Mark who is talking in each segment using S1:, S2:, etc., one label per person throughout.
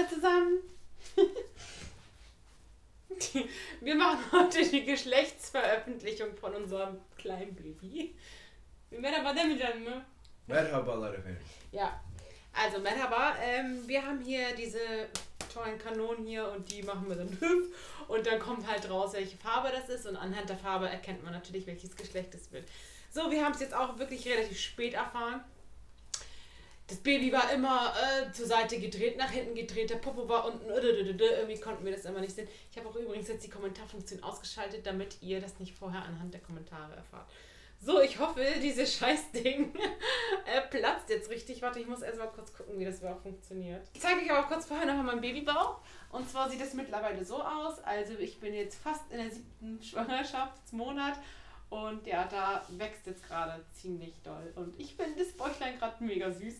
S1: alle zusammen. Wir machen heute die Geschlechtsveröffentlichung von unserem kleinen Baby. Merhaba demeyeceğim mi?
S2: Merhabalar efendim.
S1: Ja, also Merhaba, ähm, wir haben hier diese tollen Kanonen hier und die machen wir dann hüpf und dann kommt halt raus, welche Farbe das ist und anhand der Farbe erkennt man natürlich, welches Geschlecht es wird. So, wir haben es jetzt auch wirklich relativ spät erfahren. Das Baby war immer äh, zur Seite gedreht, nach hinten gedreht, der Popo war unten, äh, irgendwie konnten wir das immer nicht sehen. Ich habe auch übrigens jetzt die Kommentarfunktion ausgeschaltet, damit ihr das nicht vorher anhand der Kommentare erfahrt. So, ich hoffe, dieses Scheißding äh, platzt jetzt richtig. Warte, ich muss erst mal kurz gucken, wie das überhaupt funktioniert. Ich zeige euch aber kurz vorher nochmal meinen Babybauch. Und zwar sieht es mittlerweile so aus. Also ich bin jetzt fast in der siebten Schwangerschaftsmonat. Und ja, da wächst jetzt gerade ziemlich doll. Und ich finde das Bäuchlein gerade mega süß.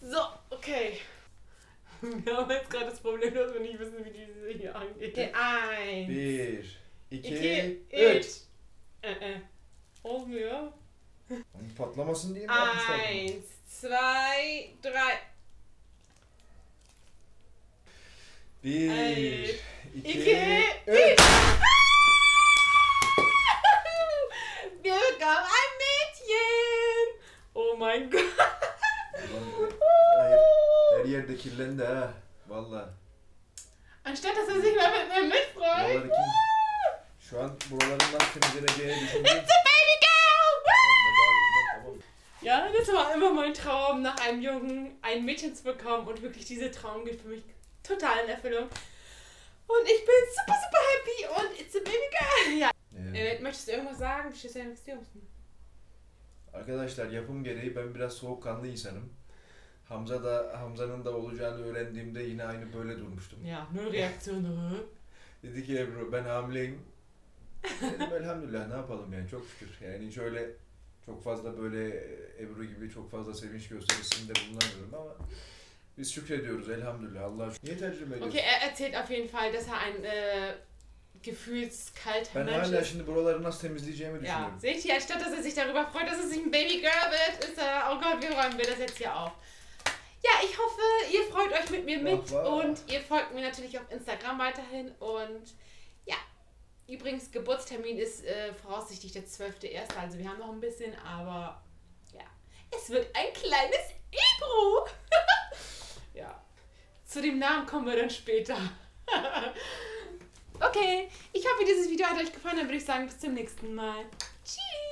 S1: So, okay. Wir haben jetzt gerade das Problem, dass wir nicht wissen, wie diese hier angeht. Okay, eins.
S2: Iki, üç.
S1: üç. Äh, äh. Olmuyor.
S2: Patlamasın diye mi yapmışlar bunu?
S1: Eins, zwei, drei.
S2: Bir,
S1: Eins,
S2: iki,
S1: Bekommen ein Mädchen. Oh mein Gott.
S2: Hayır, her yerde kirlendi ha. Valla.
S1: Anstatt dass er sich mal mit mir mitfreut.
S2: Buraları kim? Şu an buralarından temizleneceğini düşündüm.
S1: It's a baby girl. Ja, das war immer mein Traum, nach einem Jungen ein Mädchen zu bekommen und wirklich dieser Traum geht für mich total in Erfüllung. Und ich bin super, super happy und it's a baby girl. Ja. Möchtest du irgendwas sagen? Bir şey söylemek istiyor musun?
S2: Arkadaşlar yapım gereği ben biraz soğukkanlı insanım. Hamza da Hamza'nın da olacağını öğrendiğimde yine aynı böyle durmuştum.
S1: Ja, null Reaktion.
S2: Dedi ki Ebru ben hamileyim. Dedim elhamdülillah ne yapalım yani çok şükür. Yani şöyle çok fazla böyle Ebru gibi çok fazla sevinç gösterisinde bulunamıyorum ama biz şükrediyoruz elhamdülillah. Allah Niye tecrübe ediyorsun?
S1: Okay, er erzählt auf jeden Fall, dass er ein äh, gefühlskalter
S2: Ben
S1: Mensch
S2: hala
S1: ist.
S2: şimdi buraları nasıl temizleyeceğimi
S1: Ja,
S2: düşünüyorum.
S1: seht ihr, anstatt dass er sich darüber freut, dass es sich ein Baby Girl wird, ist er, oh Gott, wie räumen wir das jetzt hier auf? Ja, ich hoffe, ihr freut euch mit mir mit
S2: Ach,
S1: und ihr folgt mir natürlich auf Instagram weiterhin und ja, übrigens, Geburtstermin ist äh, voraussichtlich der 12.01., also wir haben noch ein bisschen, aber ja, es wird ein kleines Ebro. ja, zu dem Namen kommen wir dann später. Okay, ich hoffe, dieses Video hat euch gefallen. Dann würde ich sagen, bis zum nächsten Mal. Tschüss.